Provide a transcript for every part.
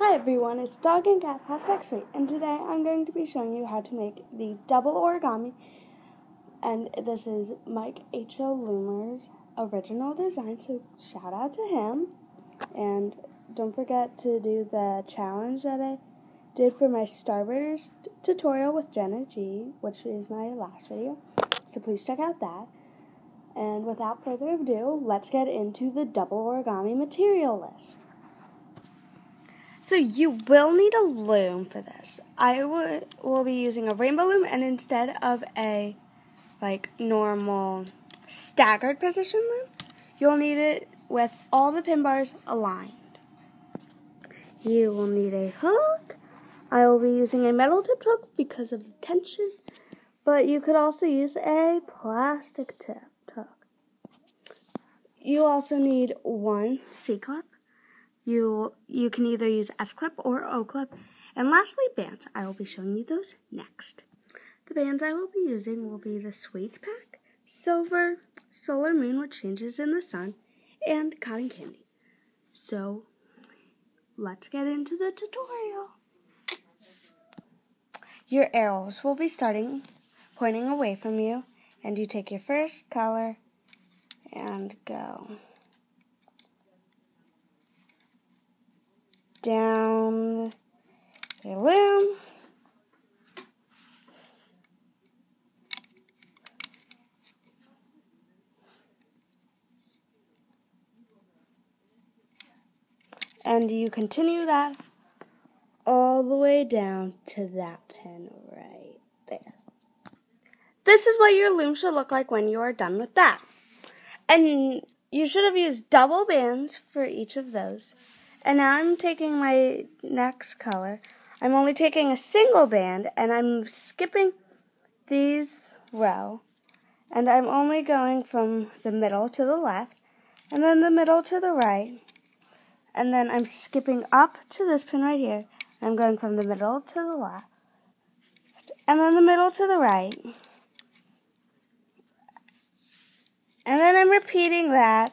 Hi everyone, it's Dog and Cat Past X-Ray, and today I'm going to be showing you how to make the double origami. And this is Mike H.O. Loomer's original design, so shout out to him. And don't forget to do the challenge that I did for my Starburst tutorial with Jenna G, which is my last video. So please check out that. And without further ado, let's get into the double origami material list. So you will need a loom for this. I will be using a rainbow loom and instead of a like normal staggered position loom, you'll need it with all the pin bars aligned. You will need a hook. I will be using a metal tipped hook because of the tension, but you could also use a plastic tipped hook. You also need one C-clip you you can either use S clip or O clip. And lastly, bands. I will be showing you those next. The bands I will be using will be the Sweets Pack, Silver, Solar Moon, which changes in the sun, and Cotton Candy. So, let's get into the tutorial. Your arrows will be starting pointing away from you, and you take your first color and go. Down the loom. And you continue that all the way down to that pin right there. This is what your loom should look like when you are done with that. And you should have used double bands for each of those. And now I'm taking my next color. I'm only taking a single band and I'm skipping these row. And I'm only going from the middle to the left and then the middle to the right. And then I'm skipping up to this pin right here. I'm going from the middle to the left. And then the middle to the right. And then I'm repeating that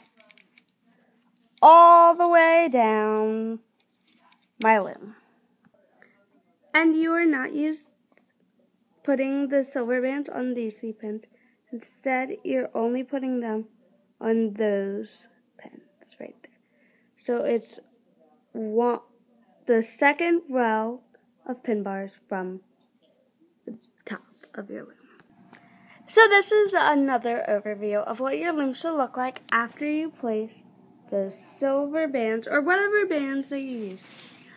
all the way down my limb. And you are not used putting the silver bands on these C pins. Instead, you're only putting them on those pins right there. So it's one, the second row of pin bars from the top of your loom. So this is another overview of what your loom should look like after you place the silver bands or whatever bands that you use.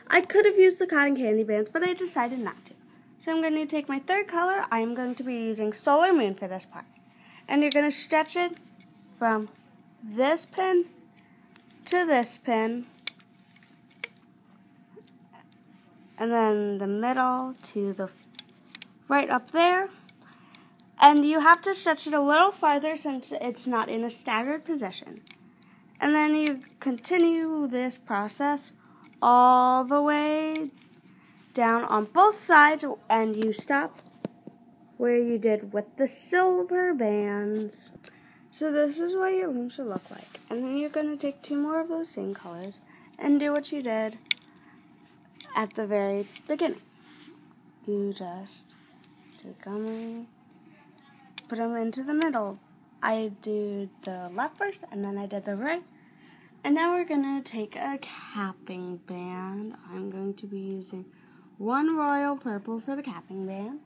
I could have used the cotton candy bands, but I decided not to. So I'm going to take my third color. I'm going to be using Solar Moon for this part. And you're going to stretch it from this pin to this pin. And then the middle to the right up there. And you have to stretch it a little farther since it's not in a staggered position. And then you continue this process all the way down on both sides and you stop where you did with the silver bands. So this is what your loom should look like. And then you're going to take two more of those same colors and do what you did at the very beginning. You just take them put them into the middle I did the left first and then I did the right. And now we're to take a capping band. I'm going to be using one royal purple for the capping band.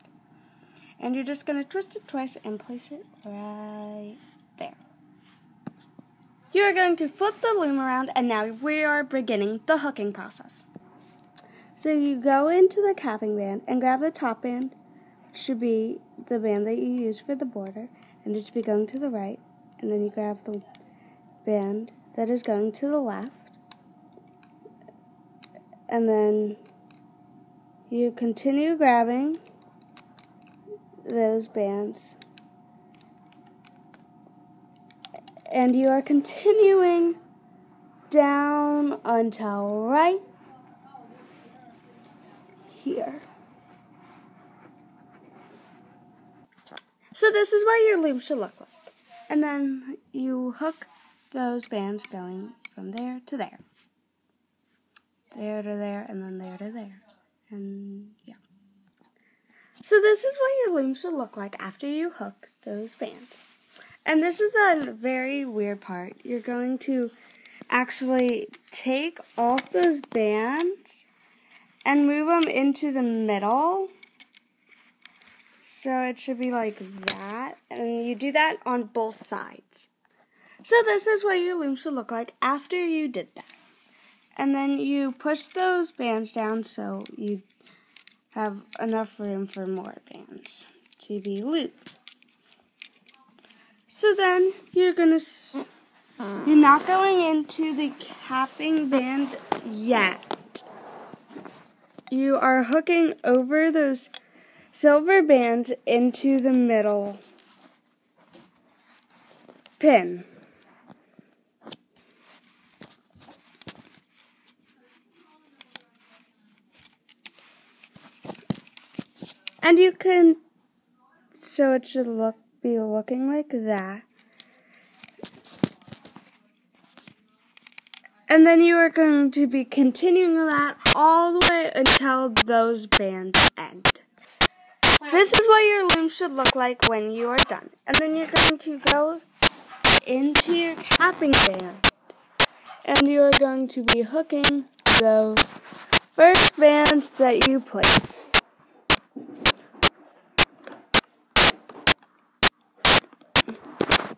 And you're just to twist it twice and place it right there. You are going to flip the loom around and now we are beginning the hooking process. So you go into the capping band and grab the top band, which should be the band that you use for the border and it should be going to the right, and then you grab the band that is going to the left, and then you continue grabbing those bands, and you are continuing down until right here. So this is what your loom should look like. And then you hook those bands going from there to there. there to there, and then there to there. And yeah. So this is what your loom should look like after you hook those bands. And this is the very weird part. You're going to actually take off those bands and move them into the middle. So it should be like that. And you do that on both sides. So this is what your loom should look like after you did that. And then you push those bands down so you have enough room for more bands to be looped. So then you're gonna, you're not going into the capping band yet. You are hooking over those silver bands into the middle pin. And you can, so it should look be looking like that. And then you are going to be continuing that all the way until those bands end. This is what your loom should look like when you are done. And then you're going to go into your capping band. And you are going to be hooking those first bands that you place.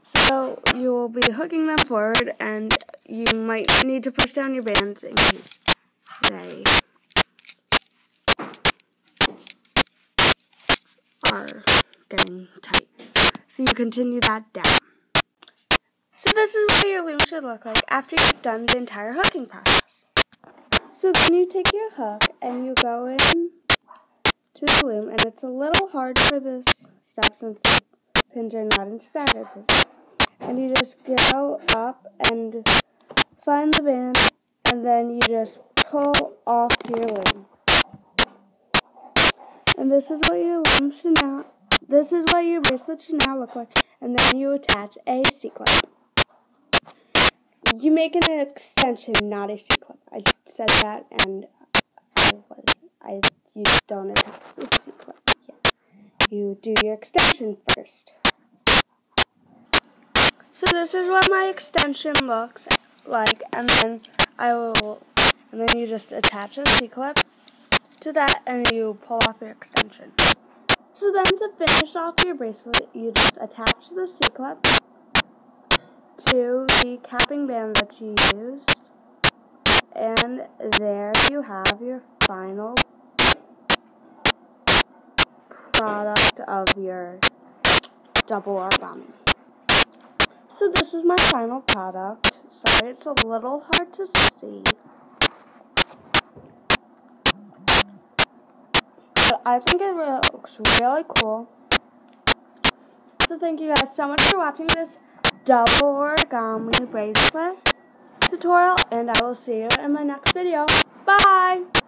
So you will be hooking them forward and you might need to push down your bands in case they are getting tight. So you continue that down. So this is what your loom should look like after you've done the entire hooking process. So then you take your hook and you go in to the loom and it's a little hard for this step since the pins are not in staggered and you just go up and find the band and then you just pull off your loom. And this is what your loom should now this is what your bracelet should now look like and then you attach a C-clip. You make an extension, not a C-clip. I said that and I was I you don't attach the C-clip yet. You do your extension first. So this is what my extension looks like, and then I will, and then you just attach a C-clip to that, and you pull off your extension. So then to finish off your bracelet, you just attach the C-clip to the capping band that you used, and there you have your final product of your double origami. So this is my final product. Sorry, it's a little hard to see. I think it looks really cool. So thank you guys so much for watching this double origami bracelet tutorial. And I will see you in my next video. Bye!